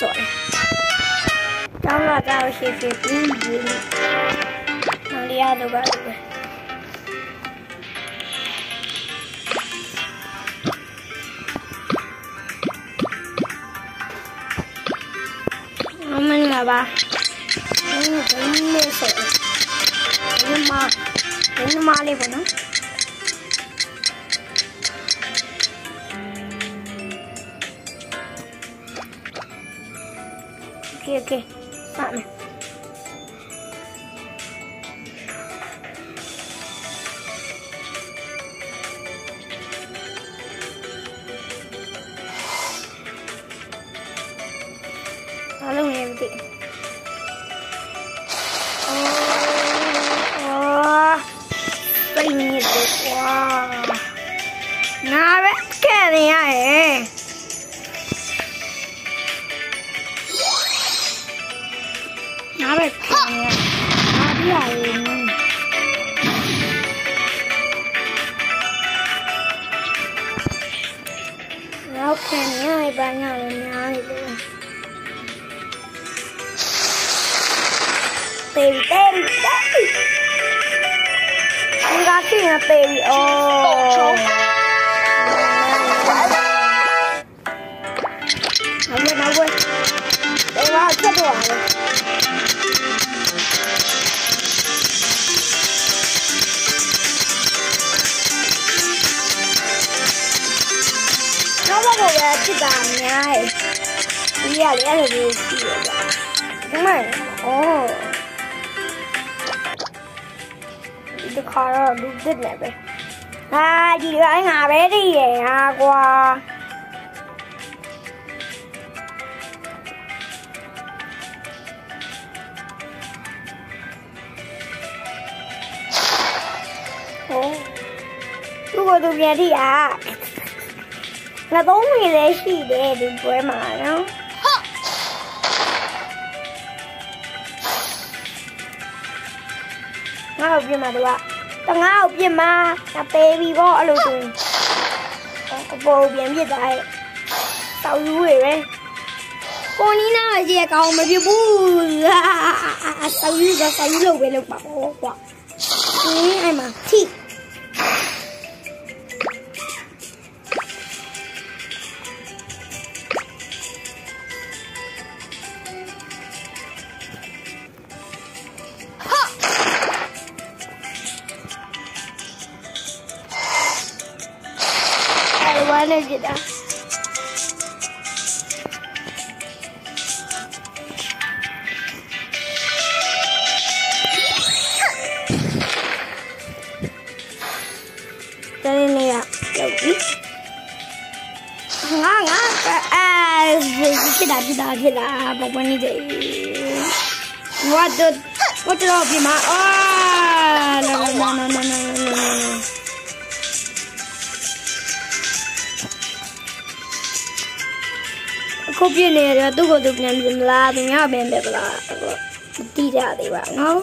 水。然后呢，再写写英语，哪里啊？对吧？对吧？mình là bà Mình là cái mê sợi Cái ma Cái ma đi vào nó okay, okay. Start na. Alam mo yung hindi. Wow. Now it's tìm tên đấy chúng ta chỉ là tìm ô nó quên nó quên đây vào chết rồi voglio attivarmi, dai. Via, via, via, via. Ma oh. The car looked at never. Ah, you guys are ready, agua. Oh. Look at the ready act. ငါသုံးဝင်လည်းရှိတယ်ဒီပွဲမှာနော်ငါ့ကိုပြင်မှာတော့တငါ့ကိုပြင်မှာငါပေးပြီပေါ့အဲ့လိုဆိုရင်အပေါ်ပြန်ပြစ်တာရဲ့တောက်ယူရယ်ကိုနီနာမရှိရကောင်းမပြဘူးတောက်ယူကတောက်ယူလို့ပဲလုပ်ပါပေါ့ကွာဒီအဲ့မှာထိ bana gida dari ini ya jadi nggak nggak eh tidak kita Bapak ni jadi waduh waduh lebih oh no no.အခုပြည့်နေရတော့သူ့ကိုသူပြန်ပြင်မလားသူများပြန်တယ်ပလားအခုမသိကြသေးပါနော်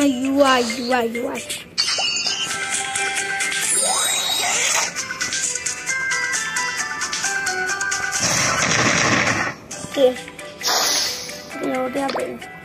အယူဝယူဝယူဝကဲဒီလိုပြပေး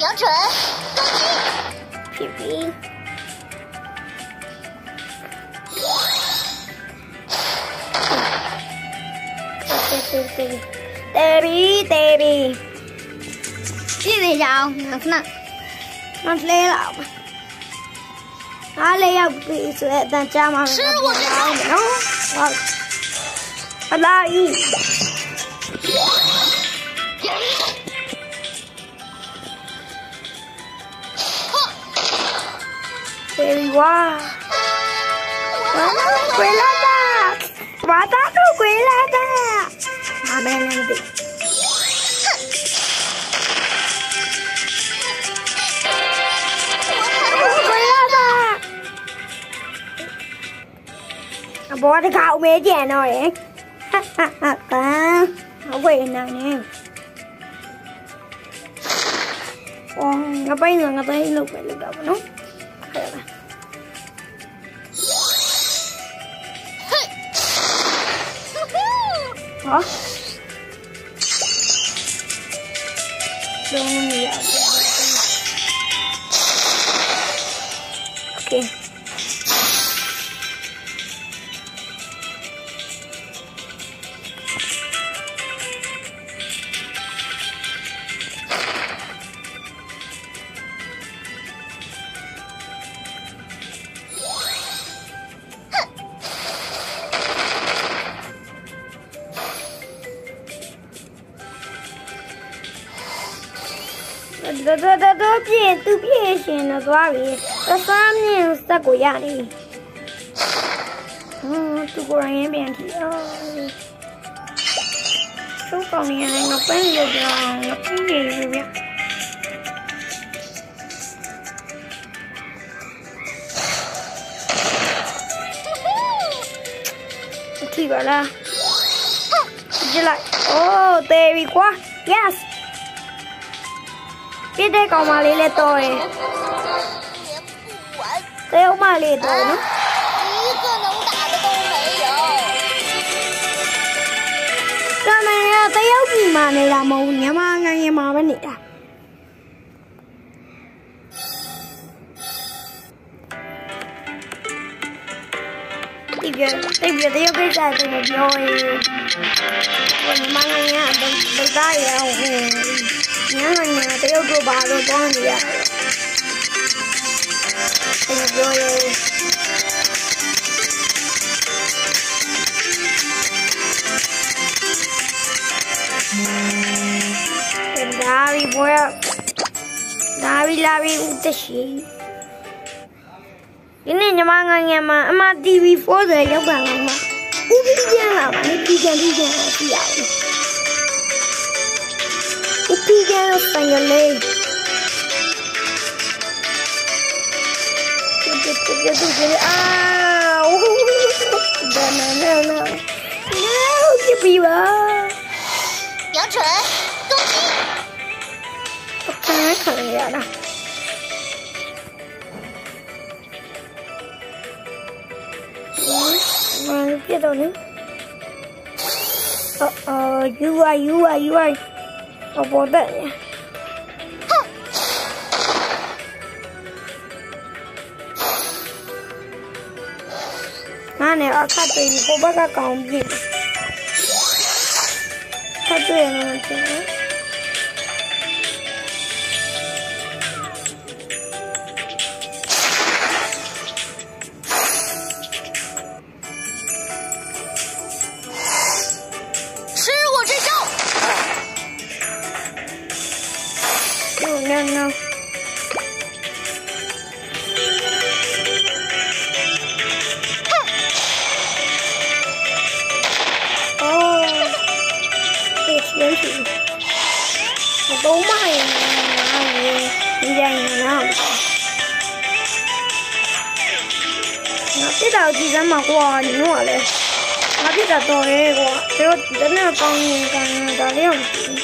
杨准，皮皮。 တေဘီတေဘီပြည့်နေကြအောင်ခဏမလဲလောက်အားလေးရောက်ပြီဆိုတဲ့အတန်ကြားမှာမပြောအောင်နော်ဟုတ်အလာဤတေဘီဝါဝါကွေလာတာဝါတာတို့ကွေလာတာ Adelante. À, bố thì cậu mê chè rồi ấy. Cá. Nó quỷ nào nè. Ồ, nó bay rồi, nó bay lục vậy lục đầu nó. hả 中于。 တော်တော်တော်တော်ပြည့်သူပြည့်ရှင်တော့သွားပြီသစားမြင့်စက်ကိုရနေဟွန်းသူကိုယ်ရင်ပြန်ကြည့်အော်သူကောင်းနေရင်ငါပန်းလို့ပြောငါပန်းနေလို့ဗျကြည့်ပါလားကြည့်လိုက်အိုးတေပြီကွာ yes Vede come le letore. Thế không mà lì tổ nữa. Cái này là tay ốc mà này là màu nhé mà ngang em mà bên này à Thì việc, thì việc tay ốc cái dài thì một rồi Còn mang ngang em, à, đừng tay là ညနိုင်ငံတရုတ်တို့ဘာလို့ပေါင်းနေရလဲ။ဒီပြောရဲဒါရီဘွဲဒါရီလာရီဦးတရှိဒီနေ့ညီမငငယ်မှာအမ TV 40ရောက်ပါလာမှာဦးပြီးပြန်လာပါနဲ့ပြန်ပြန်ပြန်လာပြရအောင် Miguel finally. Ow! no, no, no, no. No, Yippee Ra. 瞄准，攻击！我太可怜了。嗯，别动你。Uh oh, you are, you are, you are. Có bố đậy Nane akata ilipobaka kaumzima. Hatu ya nanatena. 哦，这个潜艇，我都卖了，哪里？人家也蛮好的。那这道题怎么过？你问我嘞？那这道题我只有几在那个方面，刚刚的亮题。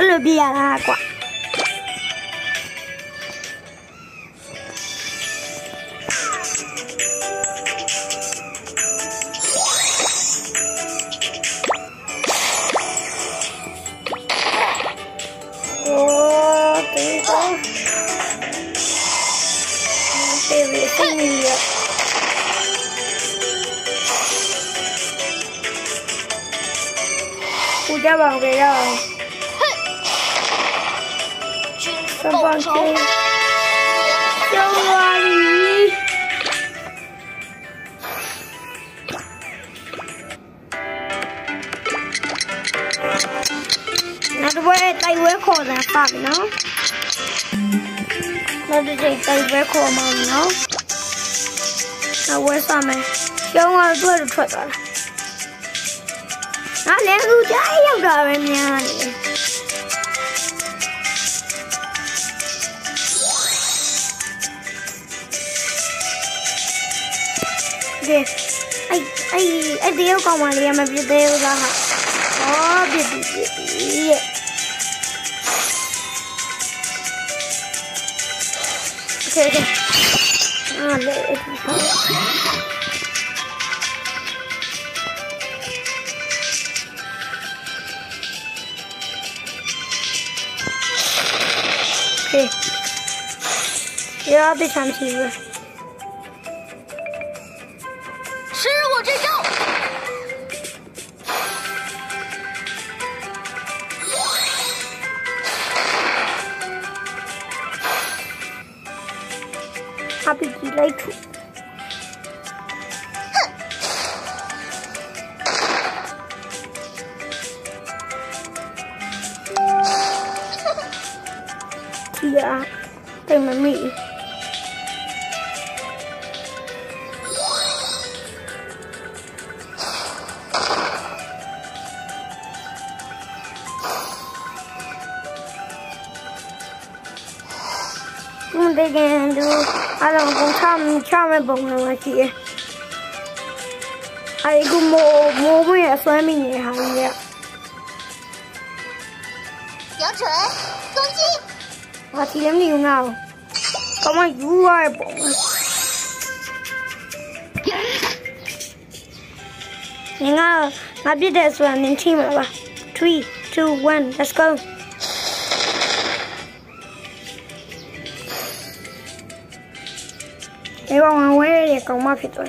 Lebih. စပန်ကေကျော်ပါပြီနောက်တစ်ပွဲတိုက်ဝဲခေါ်တာပါပြီနော်နောက်တစ်ချိန်တိုက်ဝဲခေါ်မှာနော်နောက်ဝဲစမယ်ကျောင်းကတော့ထွက်သွားတာနောက်လည်းသူကြားရောက်တာပဲများတယ် fazer. Ai, ai, ai, deu calma ali, meu Deus. Ah, ó, bebê. Ah, beleza. Yeah, I'll be trying to see you. how big you like it. yeah, they're me. Bugün beğendi. Allora, come, come, buono la chia. Hai con mo, mo, mo, e sua mia, hai. 标准，攻击！我体验你了，干嘛又来帮？你看，我比他说年轻了吧？Three, two, one, let's go. này có ma ผิด rồi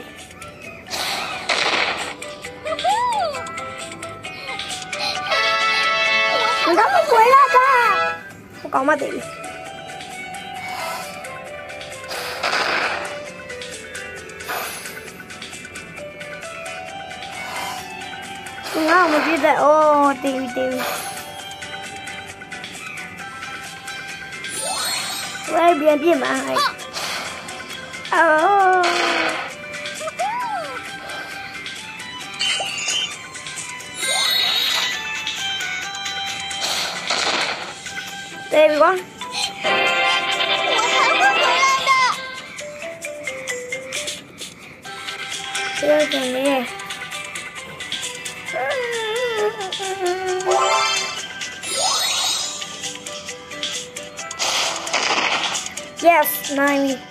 Mình có mất quỷ ra ta Không có ma tí Nó một video tiêu tiêu. Ôi, biến đi mà Oh. There we go. Look in there. Yes, 90.